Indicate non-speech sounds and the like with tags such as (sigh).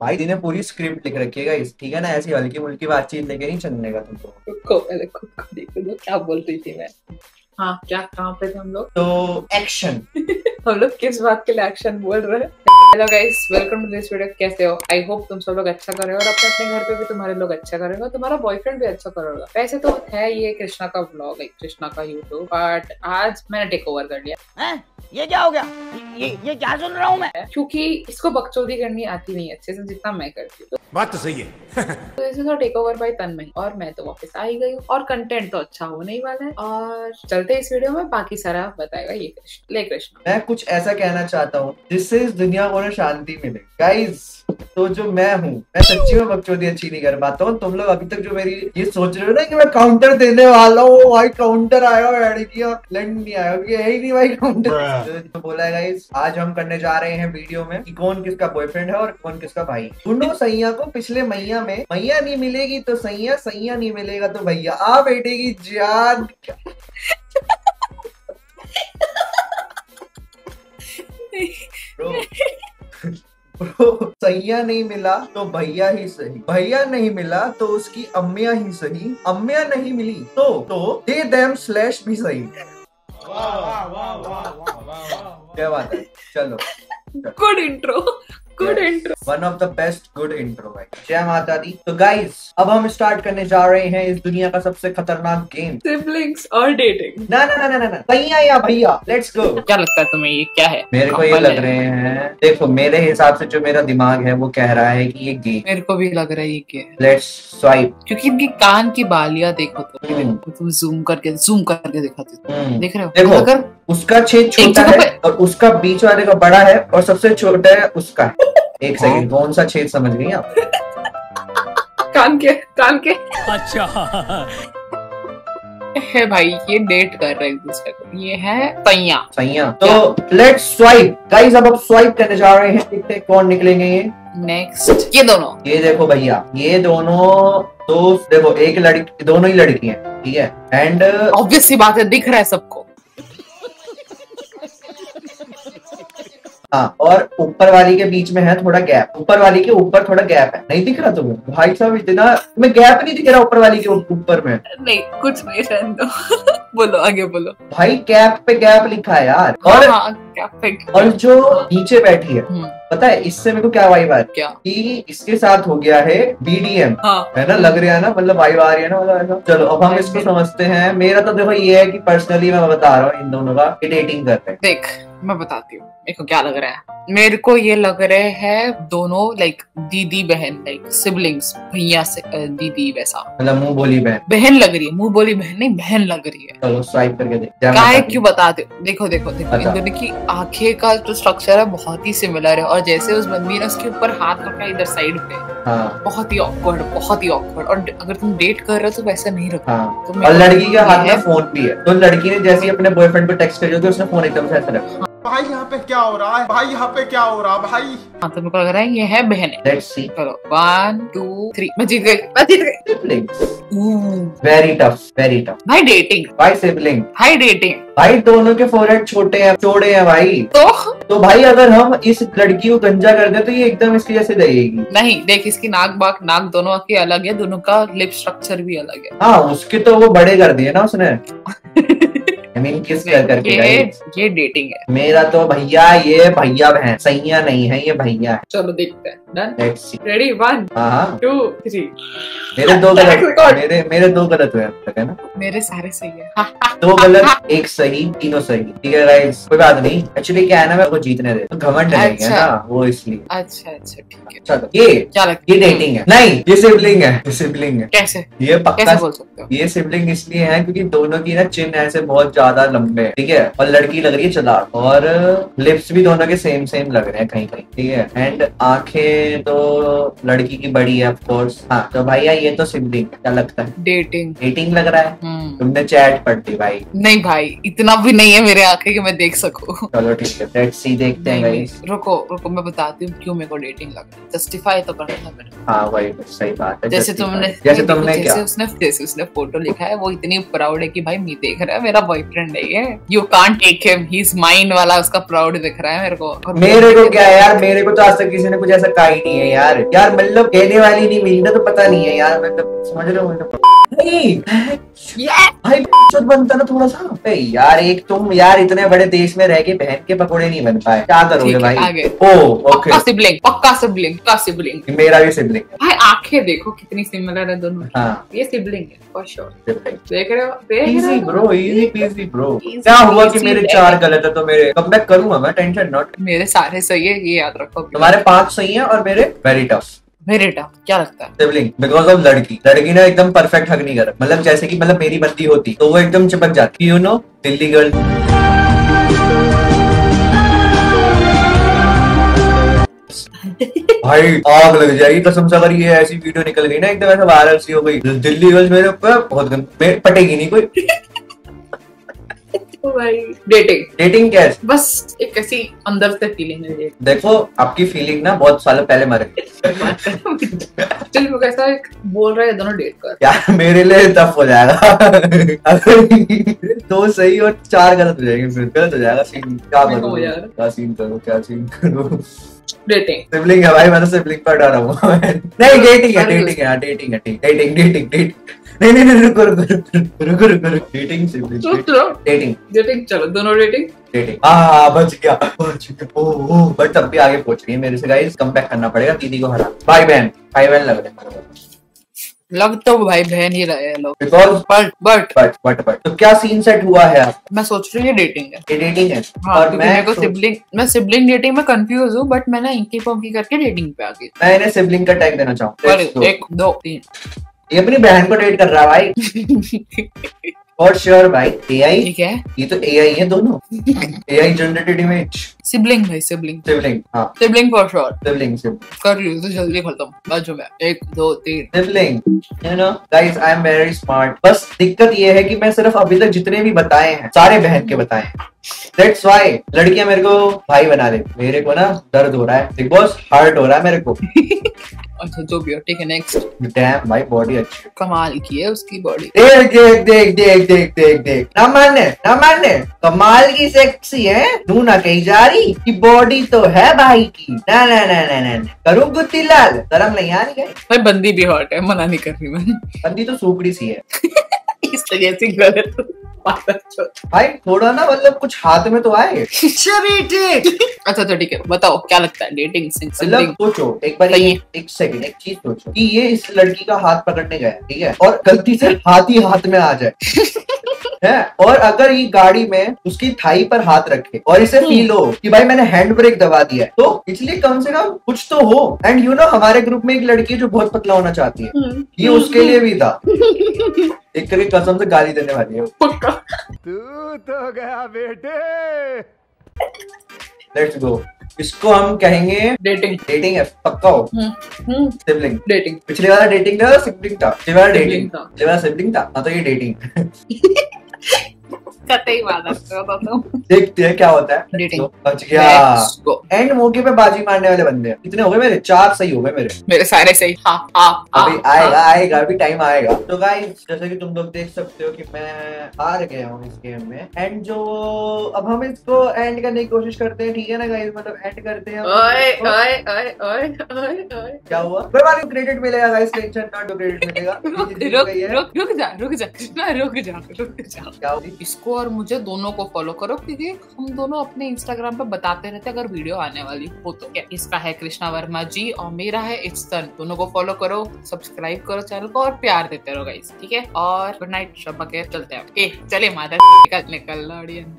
भाई तूने पूरी स्क्रिप्ट लिख रखी है ठीक है ना? ऐसी हल्की मुल्की बातचीत लेके नहीं चलने का तुमको। को पहले खुद को देखो दो क्या बोल रही थी मैं। हाँ क्या कहाँ पे थे हम लोग? तो एक्शन (laughs) हम लोग किस बात के लिए एक्शन बोल रहे हैं? Hello guys welcome to this video कैसे हो? आई होप तुम सब लोग अच्छा कर रहे हो और अपने अपने घर पे भी तुम्हारे लोग अच्छा कर रहे हो तुम्हारा बॉयफ्रेंड भी अच्छा कर होगा। वैसे तो है ये कृष्णा का ब्लॉग है कृष्णा का यूट्यूब बट आज मैंने टेक ओवर कर लिया। हैं? ये क्या हो गया? ये ये क्या सुन रहा हूँ मैं? क्योंकि इसको बकचोदी करनी आती नहीं अच्छे से जितना मैं करती हूँ। बात तो सही है। (laughs) तो इसे तो टेक ओवर बाय तन्मय और मैं तो वापस आ ही गई हूँ और कंटेंट तो अच्छा होने ही वाला है और चलते इस वीडियो में बाकी सारा बताएगा ये कृष्ण। ले कृष्ण। मैं कुछ ऐसा कहना चाहता हूँ जिससे इस दुनिया को ना शांति मिले। गाइज़ तो जो मैं हूँ मैं सच्ची में बकचोदी अच्छी नहीं कर पाता हूँ। तुम लोग अभी तक जो मेरी ये सोच रहे हो ना कि मैं काउंटर देने वाला हूँ भाई काउंटर आया लड़कियाँ लैंड नहीं आया। क्योंकि है ही नहीं भाई काउंटर तो बोला है गाइस आज हम करने जा रहे हैं वीडियो में कि कौन किसका बॉयफ्रेंड है और कौन किसका भाई। दोनों सैया को पिछले मैया में मैया नहीं मिलेगी तो सैया सैया नहीं मिलेगा तो भैया। आ बैठेगी जान। (laughs) ब्रो सैया नहीं मिला तो भैया ही सही। भैया नहीं मिला तो उसकी अम्मिया ही सही। अम्मिया नहीं मिली तो तो दे देम स्लैश भी सही। क्या बात है? चलो। Good intro good intro one of the best good intro जय माता दी। तो गाइस अब हम स्टार्ट करने जा रहे हैं इस दुनिया का सबसे खतरनाक गेम सिबलिंग्स और डेटिंग ना ना ना ना ना ना। भैया या भैया लेट्स गो क्या लगता है तुम्हें ये क्या है? मेरे को ये लग रहे हैं। देखो मेरे हिसाब से जो मेरा दिमाग है वो कह रहा है कि ये गेम मेरे को भी लग रहा है ये क्या है। लेट्स स्वाइप क्योंकि इनकी कान की बालियाँ देखो तो। हम्म। तुम जूम करके जूम करके दिखाते देख रहे हो? देखो। अगर उसका छेद छोटा है और उसका बीच वाले का बड़ा है और सबसे छोटा है उसका। एक सेकंड कौन सा छेद समझ गई आप? कान के कान के। अच्छा। है भाई ये डेट कर रहे हैं एक दूसरे को। ये है तैया सही है तो लेट्स स्वाइप गाइस अब अब स्वाइप करने जा रहे हैं। देखते हैं कौन निकलेंगे ये। नेक्स्ट ये दोनों। ये देखो भैया ये दोनों दोस्त देखो एक लड़की दोनों ही लड़की हैं ठीक है? एंड ऑब्वियस सी बात है दिख रहा है सबको। हाँ और ऊपर वाली के बीच में है थोड़ा गैप ऊपर वाली के ऊपर थोड़ा गैप है। नहीं दिख रहा तुम्हें? भाई साहब इतना मैं गैप नहीं दिख रहा ऊपर वाली के ऊपर में? नहीं कुछ नहीं (laughs) बोलो आगे बोलो। भाई कैप पे गैप लिखा है यार। हाँ और हाँ क्या और जो नीचे बैठी है हम्म, पता है इससे मेरे को क्या वाइब आ रही क्या? है कि इसके साथ हो गया है बीडीएम हाँ। है ना? लग रहा है ना? मतलब वाइब आ रही है ना? मतलब चलो अब हम इसको समझते हैं। मेरा तो देखो ये है कि पर्सनली मैं बता रहा हूँ इन दोनों का डेटिंग करते हैं। देख मैं बताती हूँ मेरे को क्या लग रहा है। मेरे को ये लग रहे हैं दोनों लाइक दीदी बहन लाइक सिबलिंग्स भैया से दीदी वैसा। मतलब मुँह बोली बहन। बहन लग रही है मुँह बोली बहन नहीं बहन लग रही है। चलो स्वाइप करके देख। क्या काय बताती क्यों बताते हो? देखो देखो देखो इन। दोनों की आँखें का जो स्ट्रक्चर है बहुत ही सिमिलर है और जैसे उस बंदी ने उसके ऊपर हाथ रखा है इधर साइड पे हाँ। बहुत ही ऑकवर्ड बहुत ही ऑकवर्ड और अगर तुम डेट कर रहे हो तो वैसे नहीं रखो। हाँ। तो और लड़की के हाथ में फ़ोन भी है। तो लड़की ने जैसे ही अपने बॉयफ्रेंड पे टेक्स्ट करी उसने फ़ोन एकदम से ऐसे रखा। भाई यहाँ पे क्या हो रहा है? भाई यहाँ पे क्या हो रहा है भाई? हाँ तो मेरे को लग रहा है ये है बहन। लेट्स सी चलो वन टू थ्री मैं जीत गई। मैं जीत गई। वेरी टफ वेरी टफ भाई डेटिंग भाई सिबलिंग भाई डेटिंग भाई दोनों के फोरहेड छोटे हैं चौड़े हैं भाई। तो? तो भाई अगर हम इस लड़की को गंजा कर दे तो ये एकदम इसकी जैसे रहेगी नहीं देख इसकी नाक बाक नाक दोनों की अलग है दोनों का लिप स्ट्रक्चर भी अलग है। हाँ उसके तो वो बड़े कर दिए ना उसने। (laughs) आई मीन किस कर करके ये ये डेटिंग है। मेरा तो भैया ये भैया बहन सैया नहीं है ये भैया है। चलो देखते हैं। रेडी वन हाँ हाँ। टू थ्री मेरे दो गलत (laughs) मेरे मेरे दो गलत हुए अब तक है ना? मेरे सारे सही है। (laughs) दो गलत एक सही तीनों सही। ठीक है गाइस कोई बात नहीं। एक्चुअली क्या है ना मेरे को जीतने दे। तो घमंड नहीं है अच्छा। ना? वो इसलिए। अच्छा अच्छा ठीक है। चलो ये क्या लगता ये डेटिंग है। नहीं ये सिबलिंग है ये सिबलिंग है। कैसे? ये कैसे पक्का बोल सकते हो? ये सिबलिंग इसलिए है क्योंकि दोनों की ना चिन्ह ऐसे बहुत ज़्यादा लंबे है ठीक है? और लड़की लग रही है चलाक। और लिप्स भी दोनों के सेम सेम लग रहे हैं कहीं कहीं ठीक है? एंड आँखें तो लड़की की बड़ी है ऑफ़ कोर्स हाँ तो भैया ये तो सिबलिंग क्या लगता है? डेटिंग डेटिंग लग रहा है। तुमने चैट पढ़ दी भाई। नहीं भाई इतना भी नहीं है मेरे आँखें कि मैं देख सकूँ। चलो ठीक है लेट्स सी देखते हैं गाइस रुको रुको मैं बताती हूँ क्यों मेरे को डेटिंग लग जस्टिफाई तो करना था मैंने। हाँ वही सही बात है जैसे तुमने जैसे तुमने जैसे उसने जैसे उसने फ़ोटो लिखा है वो इतनी प्राउड है कि भाई मैं देख रहा है मेरा बॉयफ्रेंड है। ये you can't take him he is mine वाला उसका प्राउड दिख रहा है मेरे को। मेरे को क्या है यार मेरे को तो आज तक किसी ने कुछ ऐसा कहा ही नहीं है यार। यार मतलब कहने वाली नहीं मिली ना तो पता नहीं है यार मतलब समझ रहे हो मतलब नहीं, भाई चुत बनता ना थोड़ा सा। यार एक तुम यार इतने बड़े देश में रह के बहन के पकोड़े नहीं बन पाए। क्या करोगे भाई? ओ ओके पक्का सिबलिंग पक्का सिबलिंग पक्का सिबलिंग मेरा भी सिबलिंग है। भाई आँखें देखो कितनी सिमिलर है दोनों हाँ। ये सिबलिंग है फॉर श्योर देख रहे हो? देख रहे हो? ब्रो इजी पीजी ब्रो क्या हुआ कि मेरे चार गलत है तो मेरे कम बैक करूँगा मैं? टेंशन नॉट मेरे सारे सही है ये याद रखो। तुम्हारे पाँच सही है और मेरे वेरी टफ मेरे टफ क्या लगता है? सिबलिंग बिकॉज़ ऑफ़ लड़की। लड़की ना एकदम परफेक्ट हक नहीं कर मतलब जैसे कि मतलब मेरी बंदी होती तो वो एकदम चिपक जाती। यू नो दिल्ली गर्ल भाई, आग लग जाएगी कसम से, अगर ये ऐसी वीडियो निकल गई ना, एकदम ऐसे वायरल सी हो गई। दिल्ली गर्ल्स मेरे ऊपर बहुत गंद पटेगी नहीं कोई। भाई डेटिंग डेटिंग कैसे बस एक ऐसी अंदर से फीलिंग है देखो आपकी फीलिंग ना बहुत सालों पहले मरे चल कैसा बोल रहे हैं दोनों डेट कर। यार मेरे लिए टफ हो जाएगा। दो सही और चार गलत हो जाएँगे फिर। गलत हो जाएगा सीन क्या करूँ। क्या सीन करूँ क्या सीन करूँ? डेटिंग सिबलिंग है भाई मैं तो सिबलिंग पर डरा हूँ। नहीं डेटिंग है डेटिंग है डेटिंग है डेटिंग डेटिंग डेटिंग नहीं नहीं नहीं रुको रुको रुको रुको रुको रुको डेटिंग सिबलिंग चलो डेटिंग डेटिंग चलो दोनों डेटिंग डेटिंग हाँ बच गया बच गया। ओ ओ बट तब भी आगे पहुँच गई मेरे से गाइस कम बैक करना पड़ेगा दीदी को हरा। भाई बहन भाई बहन लग रहे हैं। लग तो भाई बहन ही रहे हैं लोग because but but but but but तो क्या सीन सेट हुआ है? आप मैं सोच रही हूँ ये डेटिंग है। ये डेटिंग है। हाँ और मैं मेरे को सिबलिंग मैं सिबलिंग डेटिंग में कंफ्यूज हूँ बट मैंने इंकी पोंकी करके डेटिंग पे आ गई। मैं इन्हें सिबलिंग का टैग देना चाहूँ। एक दो तीन। ये अपनी बहन को डेट कर रहा है भाई। (laughs) और श्योर भाई एआई ठीक है। ये तो एआई है दोनों। एआई जनरेटेड इमेज सिबलिंग भाई सिबलिंग सिबलिंग हाँ। Sibling for sure sibling sibling कर रही हूँ तो जल्दी खत्म। बाजू में एक दो तीन। Sibling you know guys I am very smart बस दिक्कत ये है कि मैं सिर्फ़ अभी तक जितने भी बताए हैं सारे बहन के बताए हैं। दैट्स व्हाई लड़कियाँ मेरे को भाई बना ले मेरे को ना दर्द हो रहा है। बिग बॉस हार्ट हो रहा है मेरे को। (laughs) अच्छा जो भी हो ठीक है नेक्स्ट डैम भाई बॉडी अच्छी कमाल की है उसकी बॉडी देख देख देख देख देख देख देख। ना मानने ना मानने कमाल की सेक्सी है। तू ना कही जा रही कि बॉडी तो है भाई की। ना ना ना ना ना ना। करूँ गुत्ती लाल? शर्म नहीं आ रही है भाई बंदी भी हॉट है। मना नहीं कर रही मैं। बंदी तो सूखड़ी सी है। (laughs) इस तरह से गलत। भाई थोड़ा ना मतलब कुछ हाथ में तो आए। अच्छा तो ठीक है बताओ क्या लगता है? डेटिंग मतलब सोचो एक बार एक, सेकंड एक चीज़ सोचो कि ये इस लड़की का हाथ पकड़ने गया ठीक है? और गलती से हाथ ही हाथ में आ जाए। (laughs) है? और अगर ये गाड़ी में उसकी थाई पर हाथ रखे और इसे फील हो कि भाई मैंने हैंड ब्रेक दबा दिया है तो इसलिए कम से कम कुछ तो हो। एंड यू नो हमारे ग्रुप में एक लड़की है जो बहुत पतला होना चाहती है। ये उसके लिए भी था। (laughs) एक तरह कसम से गाली देने वाली है। पक्का। तू तो गया बेटे। लेट्स गो इसको हम कहेंगे डेटिंग डेटिंग है पक्का हो? सिबलिंग डेटिंग पिछले वाला डेटिंग था सिबलिंग था। पिछले वाला डेटिंग था। पिछले वाला सिबलिंग था। हाँ तो ये डेटिंग (laughs) देखते हैं क्या होता है। तो बच गया। एंड मौके पे बाजी मारने वाले बंदे हैं। कितने हो गए मेरे? चार सही हो गए मेरे। मेरे सारे सही। हाँ हाँ अभी आएगा आएगा अभी टाइम आएगा। तो गाइस जैसे कि तुम लोग देख सकते हो कि मैं हार गया हूँ इस गेम में। एंड जो अब हम इसको एंड करने की कोशिश करते हैं ठीक है ना गाइस मतलब एंड करते हैं। ओए ओए ओए ओए ओए क्या हुआ? कोई बात नहीं क्रेडिट मिलेगा गाइस टेंशन नॉट क्रेडिट मिलेगा। (laughs) रुक रुक रुक रुक जा रुक जा कृष्णा रुक जा रुक जा। क्या इसको और मुझे दोनों को फॉलो करो, क्योंकि हम दोनों अपने इंस्टाग्राम पर बताते रहते अगर वीडियो आने वाली हो तो। क्या इसका है कृष्णा वर्मा जी और मेरा है इट्स दोनों को फॉलो करो सब्सक्राइब करो चैनल को और प्यार देते रहो गाइस ठीक है? और गुड नाइट शब्बा चलते हैं। ए चले मादर निकल निकल लौड़ियन